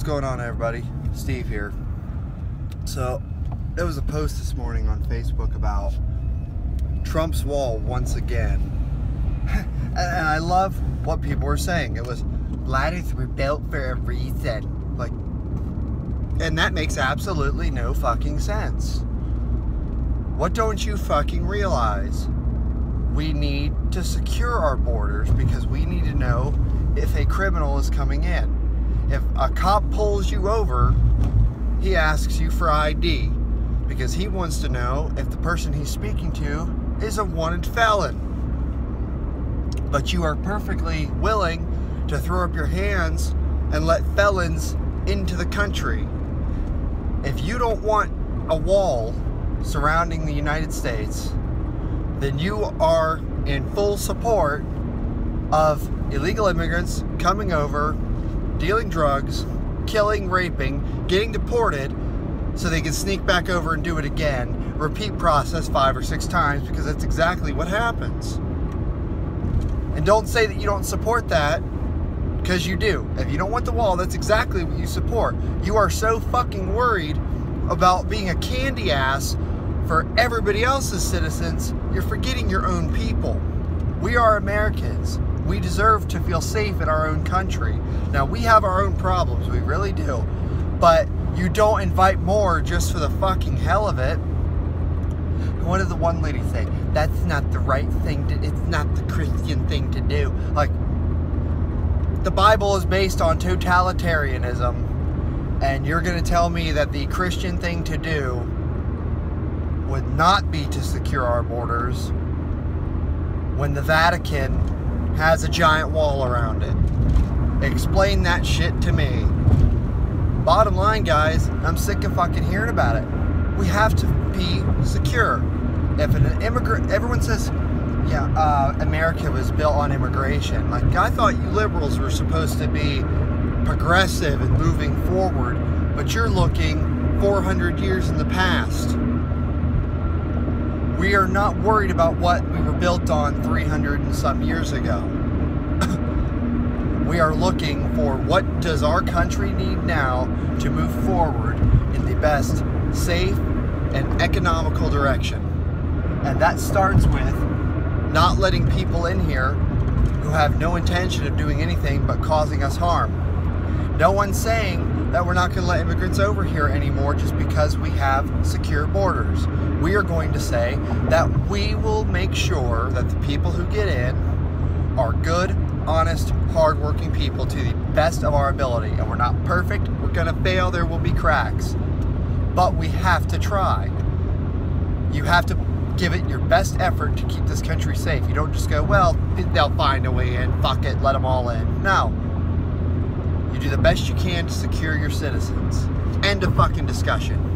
What's going on, everybody? Steve here. So, there was a post this morning on Facebook about Trump's wall once again. and I love what people were saying. It was, ladders were built for a reason. Like, and that makes absolutely no fucking sense. What don't you fucking realize? We need to secure our borders because we need to know if a criminal is coming in. If a cop pulls you over, he asks you for ID because he wants to know if the person he's speaking to is a wanted felon. But you are perfectly willing to throw up your hands and let felons into the country. If you don't want a wall surrounding the United States, then you are in full support of illegal immigrants coming over, dealing drugs, killing, raping, getting deported so they can sneak back over and do it again. Repeat process five or six times because that's exactly what happens. And don't say that you don't support that because you do. If you don't want the wall, that's exactly what you support. You are so fucking worried about being a candy ass for everybody else's citizens, you're forgetting your own people. We are Americans. We deserve to feel safe in our own country. Now, we have our own problems, we really do. But you don't invite more just for the fucking hell of it. What did the one lady say? That's not the right thing to, it's not the Christian thing to do. Like, the Bible is based on totalitarianism, and you're going to tell me that the Christian thing to do would not be to secure our borders when the Vatican has a giant wall around it. Explain that shit to me. Bottom line, guys, I'm sick of fucking hearing about it. We have to be secure. If an immigrant, everyone says, yeah, uh, America was built on immigration. Like, I thought you liberals were supposed to be progressive and moving forward, but you're looking 400 years in the past. We are not worried about what we were built on 300 and some years ago. we are looking for what does our country need now to move forward in the best safe and economical direction. And that starts with not letting people in here who have no intention of doing anything but causing us harm. No one's saying that we're not going to let immigrants over here anymore just because we have secure borders. We are going to say that we will make sure that the people who get in are good, honest, hardworking people to the best of our ability. And we're not perfect, we're going to fail, there will be cracks. But we have to try. You have to give it your best effort to keep this country safe. You don't just go, well, they'll find a way in, fuck it, let them all in. No. Do the best you can to secure your citizens. End of fucking discussion.